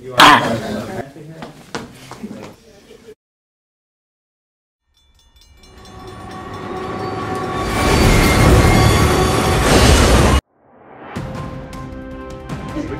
We've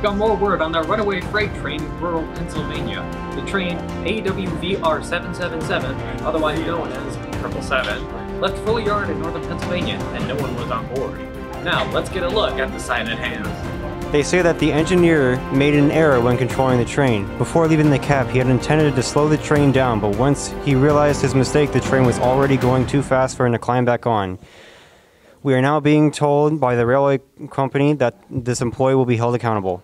got more word on that runaway freight train in rural Pennsylvania. The train AWVR 777, otherwise known as 777, left Fuller Yard in northern Pennsylvania and no one was on board. Now, let's get a look at the sign at hand. They say that the engineer made an error when controlling the train. Before leaving the cab, he had intended to slow the train down, but once he realized his mistake, the train was already going too fast for him to climb back on. We are now being told by the railway company that this employee will be held accountable.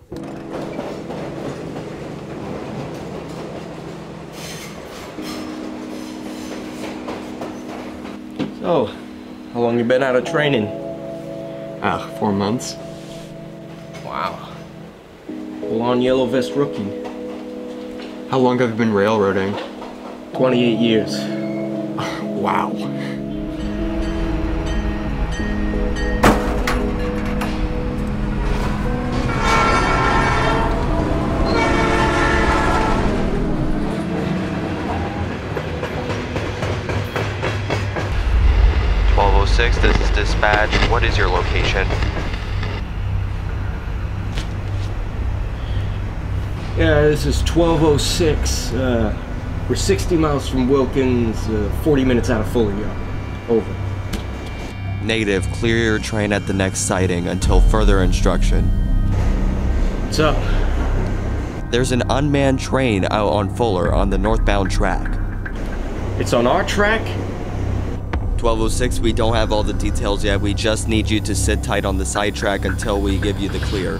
So, how long you been out of training? Ah, four months. Wow. Full on yellow vest rookie. How long have you been railroading? 28 years. Wow. Twelve oh six, this is dispatch. What is your location? Yeah, this is 1206. Uh, we're 60 miles from Wilkins, uh, 40 minutes out of Fuller Over. Negative. Clear your train at the next siding until further instruction. What's up? There's an unmanned train out on Fuller on the northbound track. It's on our track? 1206, we don't have all the details yet. We just need you to sit tight on the sidetrack until we give you the clear.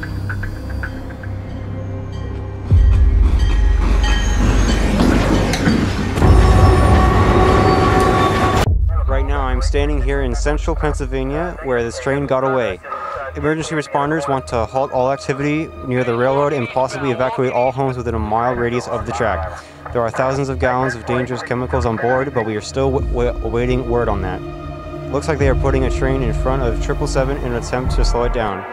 Standing here in central Pennsylvania where this train got away. Emergency responders want to halt all activity near the railroad and possibly evacuate all homes within a mile radius of the track. There are thousands of gallons of dangerous chemicals on board, but we are still awaiting word on that. Looks like they are putting a train in front of 777 in an attempt to slow it down.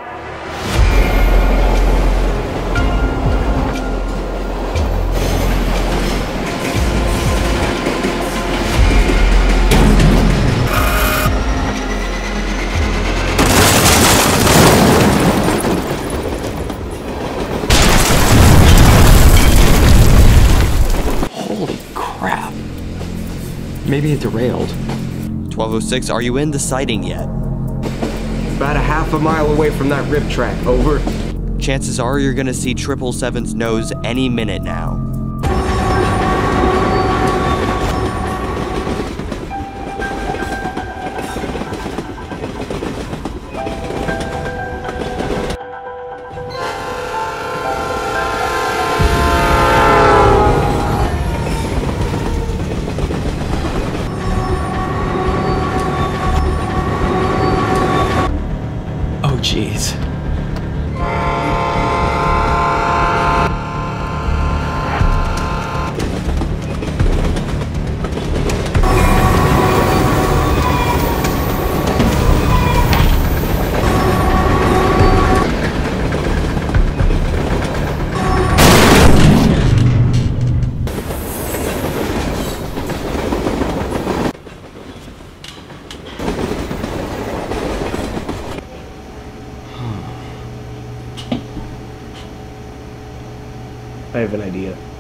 Maybe it derailed. 1206, are you in the siding yet? About a half a mile away from that rip track. Over. Chances are you're gonna see 777's nose any minute now. I have an idea.